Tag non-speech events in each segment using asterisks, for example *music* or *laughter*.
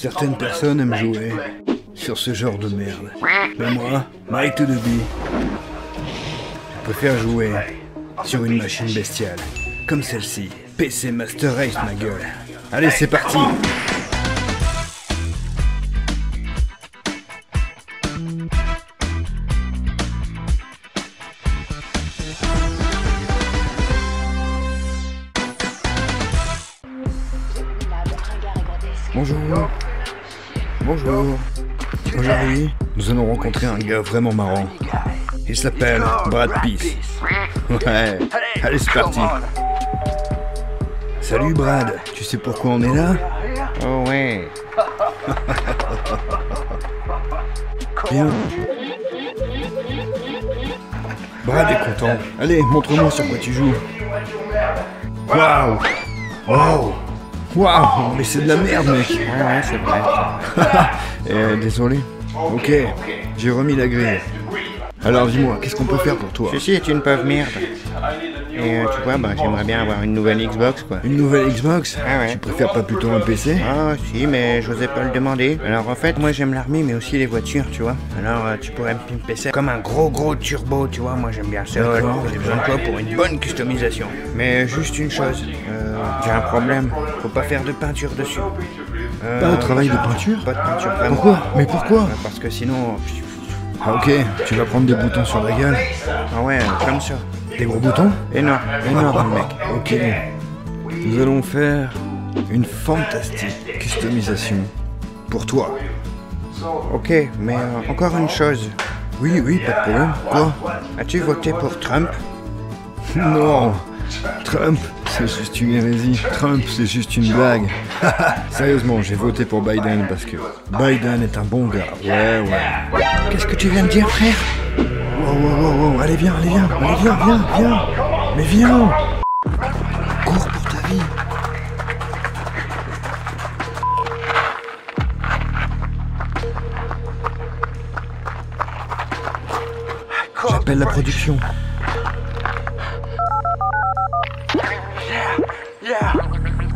Certaines personnes aiment jouer sur ce genre de merde. Mais moi, Mike to the je préfère jouer sur une machine bestiale. Comme celle-ci. PC Master Race, ma gueule. Allez, c'est parti Bonjour. Bonjour. Aujourd'hui, nous allons rencontrer un gars vraiment marrant. Il s'appelle Brad Pitt. Ouais. Allez, c'est parti. Salut Brad, tu sais pourquoi on est là? Oh ouais. Bien. Brad est content. Allez, montre-moi sur quoi tu joues. Waouh Waouh Waouh Mais c'est de la merde, mec Ouais, ouais, c'est vrai. *laughs* Euh, désolé. Ok, j'ai remis la grille. Alors dis-moi, qu'est-ce qu'on peut faire pour toi? Ceci est une pauvre merde. Et euh, tu vois, bah, j'aimerais bien avoir une nouvelle Xbox, quoi. Une nouvelle Xbox? Ah ouais. Tu préfères pas plutôt un PC Ah si, mais j'osais pas le demander. Alors en fait, moi j'aime l'armée, mais aussi les voitures, tu vois. Alors euh, tu pourrais me pimper ça comme un gros gros turbo, tu vois. Moi j'aime bien ça. D'accord. J'ai besoin de toi pour une bonne customisation. Mais juste une chose, euh, j'ai un problème. Faut pas faire de peinture dessus. Euh, Pas de travail de peinture? Pas de peinture, vraiment. Pourquoi? Mais pourquoi? Euh, Parce que sinon, Ah ok, tu vas prendre des boutons sur la gueule. ah ouais, comme ça. Des gros boutons Énorme, énorme, mec. Ok. Nous allons faire une fantastique customisation pour toi. Ok, mais euh, encore une chose. Oui, oui, pas de problème. Quoi? As-tu voté pour Trump? *laughs* Non Trump, c'est juste une hérésie. Trump, c'est juste une blague. *laughs* Sérieusement, j'ai voté pour Biden parce que Biden est un bon gars. Ouais, ouais. Qu'est-ce que tu viens de dire, frère? Wow, wow, wow, wow. Allez, viens, allez, viens. Allez, viens, viens, viens. Mais viens Cours pour ta vie. J'appelle la production. Yeah,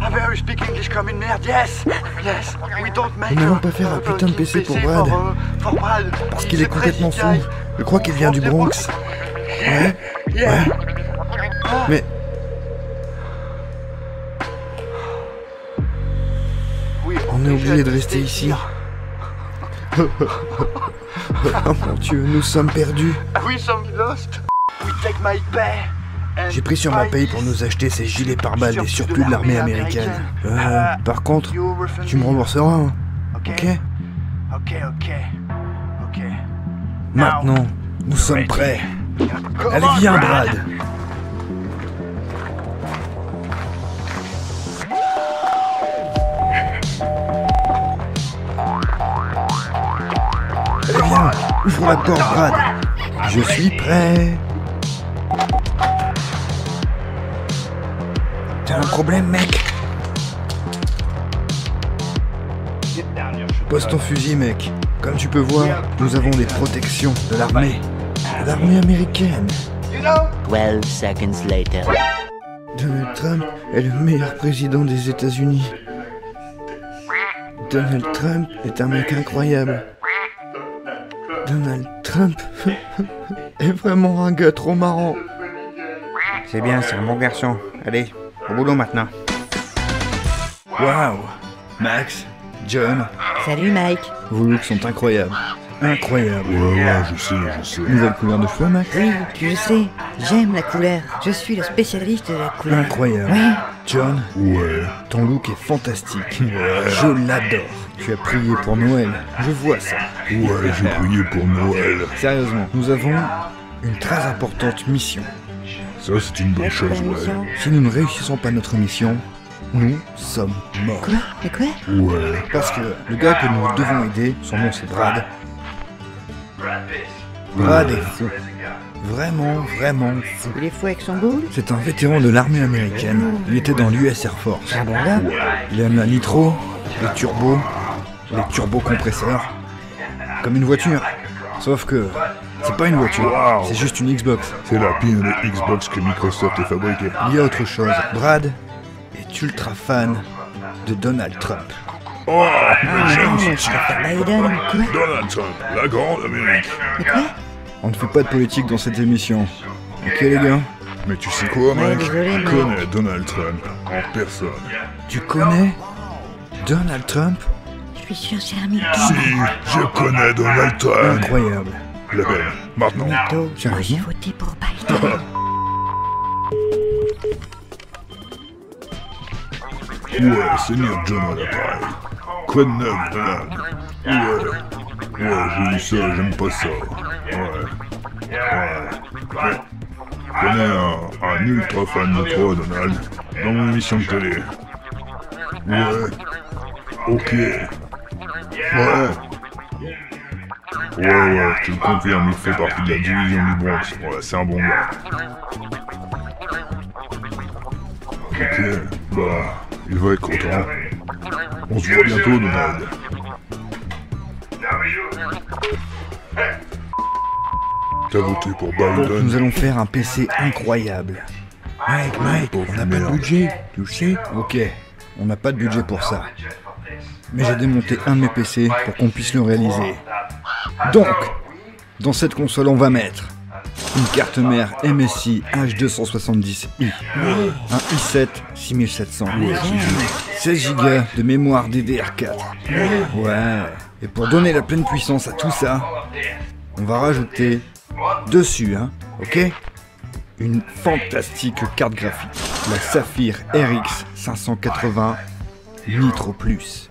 I'm very speak English comme une merde, yes, yes, we don't make Nous n'allons pas faire un putain de PC pour Brad. Parce qu'il est complètement fou. Je crois qu'il vient du Bronx. Ouais, mais on est obligé de rester ici. *laughs* Oh mon dieu, nous sommes perdus. We some lost. We take my pay. and J'ai pris sur ma paye pour nous acheter ces gilets pare-balles des surplus de l'armée américaine. Euh, par contre, tu me rembourseras, hein, ok, ok, ok. Maintenant, nous sommes prêts. Allez, viens, Brad. Allez, viens, ouvre la porte, Brad. Je suis prêt. T'as un problème, mec? Pose ton fusil, mec. Comme tu peux voir, nous avons des protections de l'armée. De L'armée américaine. 12 seconds later. Donald Trump est le meilleur président des États-Unis. Donald Trump est un mec incroyable. Donald Trump *laughs* est vraiment un gars trop marrant. C'est bien, c'est un bon garçon. Allez, au boulot maintenant. Waouh Max, John, Salut Mike. vos looks sont incroyables. Incroyables. Ouais, ouais, je sais, je sais. Nouvelle couleur de cheveux, Max Oui, tu sais, j'aime la couleur. Je suis le spécialiste de la couleur. Incroyable. Oui. John, Ouais. ton look est fantastique. Je l'adore. Tu as prié pour Noël. Je vois ça. Ouais, j'ai prié pour Noël. Sérieusement, nous avons une très importante mission. Ça, c'est une bonne chose, ouais. Si nous ne réussissons pas notre mission, nous sommes morts. Quoi? Mais quoi? Ouais. Parce que le gars que nous devons aider, son nom c'est Brad. Brad est fou. Vraiment, vraiment fou. Il est fou avec son boule? C'est un vétéran de l'armée américaine. Il était dans l'US Air Force. Ah bon là Il aime la nitro, les turbos, les turbocompresseurs. Comme une voiture. Sauf que c'est pas une voiture, Wow. c'est juste une Xbox. C'est la pire de Xbox que Microsoft ait fabriquée. Il y a autre chose. Brad est ultra fan de Donald Trump. Oh, j'aime ce type. Donald Trump, la grande Amérique. Mais quoi On ne fait pas de politique dans cette émission. Ok les gars Mais tu sais quoi, mec Je connais Donald Trump en personne. Tu connais Donald Trump Je suis sûr c'est un mytho. Si, je connais Donald Trump. Incroyable. L'appelle, maintenant. Mytho. J'ai voté pour Biden. *laughs* Ouais, Seigneur John à. Quoi de neuf, Donald Ouais. Ouais, j'ai vu ça, j'aime pas ça. Ouais. Ouais. Ouais. Je connais un, un ultra fan de toi, Donald, dans mon émission de télé. Ouais. Ok. Ouais. Ouais, ouais, je te le confirme, il fait partie de la division du Bronx. Ouais, c'est un bon gars. Ok, bah, il va être content. On se voit bientôt, Donald. T'as voté pour Donc nous allons faire un PC incroyable. Mike, Mike, on n'a pas de budget, tu sais Ok, on n'a pas de budget pour ça. Mais j'ai démonté un de mes PC pour qu'on puisse le réaliser. Donc, dans cette console, on va mettre une carte mère MSI H270i, un i7 6700, 16 Go de mémoire DDR4. Ouais, et pour donner la pleine puissance à tout ça, on va rajouter dessus, hein, ok? Une fantastique carte graphique, la Saphir RX 580 Nitro Plus.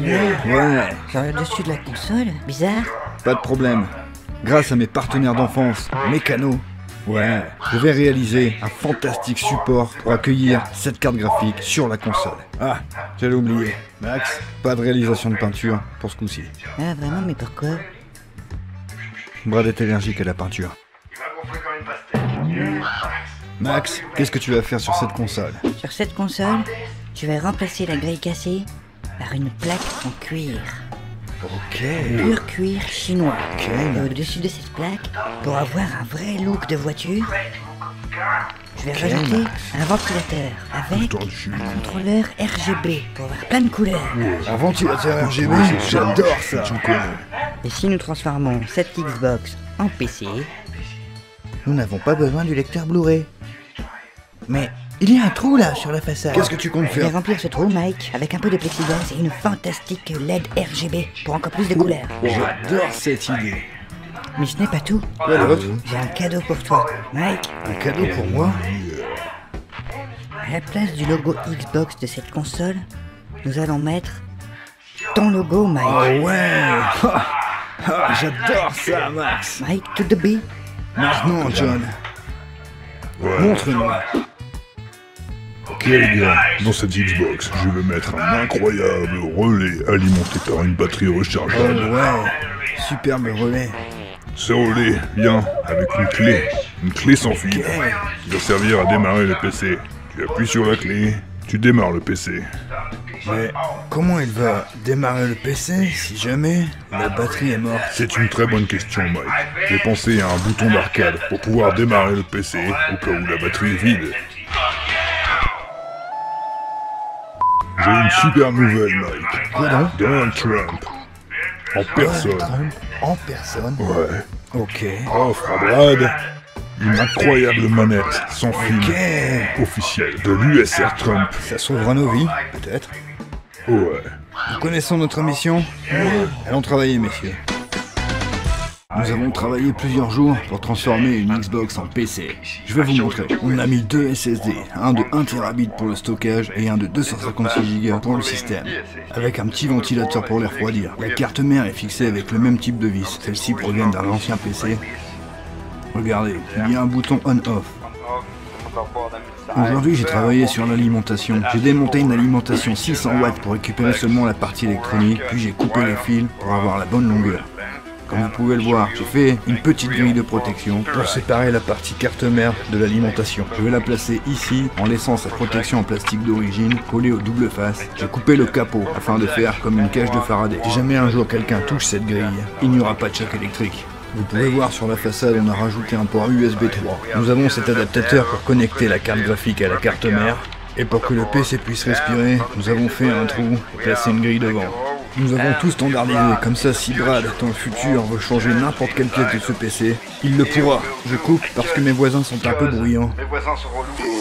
Ouais, Sur le dessus de la console Bizarre. pas de problème. Grâce à mes partenaires d'enfance, Mécano, ouais, je vais réaliser un fantastique support pour accueillir cette carte graphique sur la console. Ah, j'allais oublier. Max, pas de réalisation de peinture pour ce coup-ci. Ah vraiment, mais pourquoi? Brad est allergique à la peinture. Max, qu'est-ce que tu vas faire sur cette console? Sur cette console, tu vas remplacer la grille cassée par une plaque en cuir. Ok. Pur cuir chinois. Ok. Et au-dessus de cette plaque, pour avoir un vrai look de voiture, je vais rajouter un ventilateur avec un contrôleur RGB pour avoir plein de couleurs. Un ventilateur RGB, j'adore ça. Et si nous transformons cette Xbox en PC, Nous n'avons pas besoin du lecteur Blu-ray. Mais il y a un trou là sur la façade. Qu'est-ce que tu comptes je vais faire remplir ce trou, Mike, avec un peu de plexiglas et une fantastique LED RGB pour encore plus de couleurs. J'adore cette idée. Mais ce n'est pas tout. J'ai un cadeau pour toi, Mike. Un cadeau pour moi À la place du logo Xbox de cette console, nous allons mettre ton logo, Mike. Oh ouais *laughs* J'adore ça, Max Mike to the B. Maintenant, John, Ouais. montre-nous. Ok les gars, dans cette Xbox, je vais mettre un incroyable relais alimenté par une batterie Oh rechargeable. ouais, superbe relais. Ce relais vient avec une clé, une clé sans fil, qui va servir à démarrer le PC. Tu appuies sur la clé, tu démarres le PC. Mais comment il va démarrer le PC si jamais la batterie est morte? C'est une très bonne question, Mike. J'ai pensé à un bouton d'arcade pour pouvoir démarrer le PC au cas où la batterie est vide. J'ai une super nouvelle, Mike. Donald Trump. En personne. Trump en personne Ouais. Ok. Offre à Brad une incroyable manette sans fil Ok. officielle de l'USR Trump. Ça sauvera nos vies, peut-être. Ouais. Nous connaissons notre mission? Allons travailler, messieurs. Nous avons travaillé plusieurs jours pour transformer une Xbox en PC. Je vais vous montrer. On a mis deux SSD, un de 1 Tbit pour le stockage et un de 256 Go pour le système, avec un petit ventilateur pour les refroidir. La carte mère est fixée avec le même type de vis. Celle-ci provient d'un ancien PC. Regardez, il y a un bouton on-off. Aujourd'hui, j'ai travaillé sur l'alimentation. J'ai démonté une alimentation 600 watts pour récupérer seulement la partie électronique, puis j'ai coupé les fils pour avoir la bonne longueur. Comme vous pouvez le voir, j'ai fait une petite grille de protection pour séparer la partie carte mère de l'alimentation. Je vais la placer ici en laissant sa protection en plastique d'origine collée aux double faces. J'ai coupé le capot afin de faire comme une cage de Faraday. Si jamais un jour quelqu'un touche cette grille, il n'y aura pas de choc électrique. Vous pouvez voir sur la façade, on a rajouté un port USB 3. Nous avons cet adaptateur pour connecter la carte graphique à la carte mère Et pour que le PC puisse respirer, nous avons fait un trou et placé une grille devant. Nous avons tout standardisé, comme ça si Brad, dans le futur, veut changer n'importe quelle pièce de ce PC, il le pourra. Je coupe parce que mes voisins sont un peu bruyants. Mes voisins sont relous.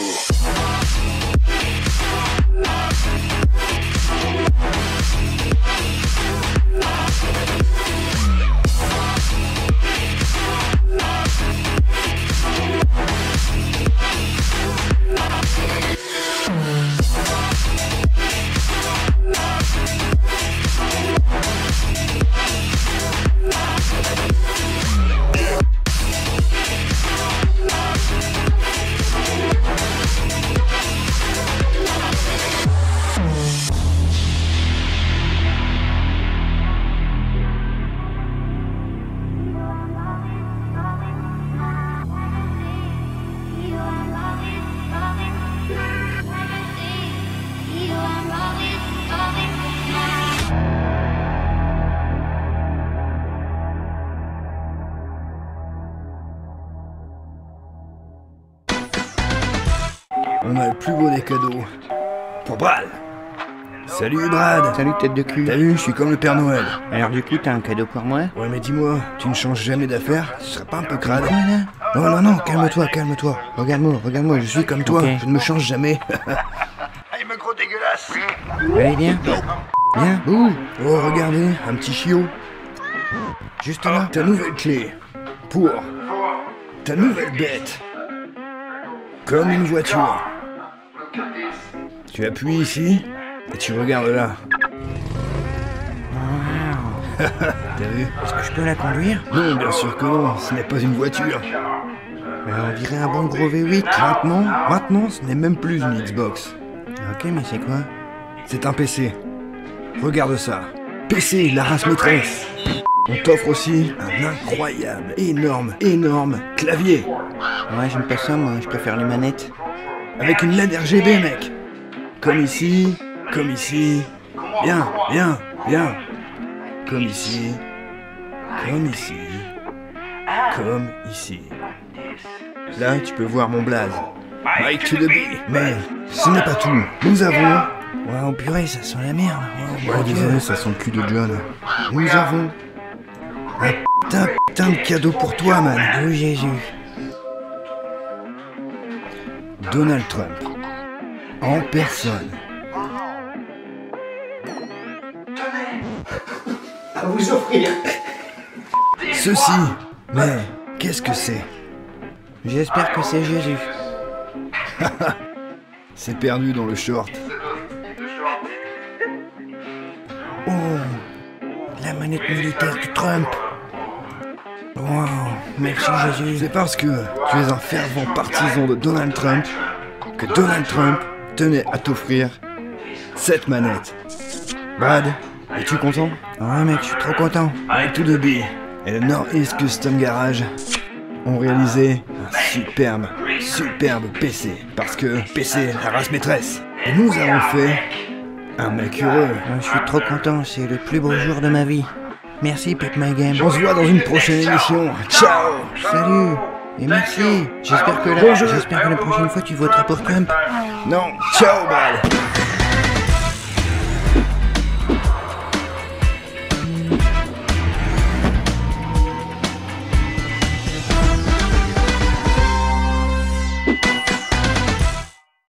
Plus beau des cadeaux. Pour Brad Salut Brad Salut tête de cul. T'as vu, je suis comme le Père Noël. Alors du coup, t'as un cadeau pour moi? Ouais mais dis-moi, tu ne changes jamais d'affaires Tu serais pas un peu crade Quoi là? Non non non, calme-toi, calme-toi. Regarde-moi, regarde-moi, je suis comme toi, Ok. je ne me change jamais. *laughs* Aïe, me gros dégueulasse Allez, viens. Viens, bouge. oh regardez, un petit chiot. Juste là, ta nouvelle clé. Pour ta nouvelle bête. Comme une voiture. Tu appuies ici et tu regardes là. *laughs* T'as vu Est-ce que je peux la conduire? Non, bien sûr que non, ce n'est pas une voiture. Mais on dirait un bon gros V8. Maintenant, maintenant, ce n'est même plus une Xbox. Ok, mais c'est quoi? C'est un PC. Regarde ça. PC, la race maîtresse. On t'offre aussi un incroyable, énorme, énorme clavier. Ouais, j'aime pas ça, moi, je préfère les manettes. Avec une LED RGB, mec. Comme ici, comme ici. Bien, bien, bien. Comme ici, comme ici, comme ici. Là, tu peux voir mon blaze. Mike to the B. Mais ce n'est pas tout. Nous avons Ouais, oh purée, ça sent la merde. Oh, Ouais, désolé, ça sent le cul de John. Nous avons un putain, putain de cadeau pour toi, man. Oh Jésus. Donald Trump. En personne. À vous offrir Ceci. Mais qu'est-ce que c'est? J'espère que c'est Jésus. *laughs* C'est perdu dans le short. Oh, la manette militaire de Trump. Wow, merci Jésus. C'est parce que tu es un fervent partisan de Donald Trump que Donald Trump tenait à t'offrir cette manette. Brad, es-tu content? Ouais mec, je suis trop content. Avec tout débit et le Northeast Custom Garage ont réalisé un superbe, superbe PC. Parce que PC, la race maîtresse. Et nous avons fait un mec heureux. Je suis trop content, c'est le plus beau jour de ma vie. Merci My Game. On se voit dans une prochaine émission. Ciao Salut et merci. J'espère que la, j'espère que la prochaine fois tu voteras pour Trump. Non, ciao Brad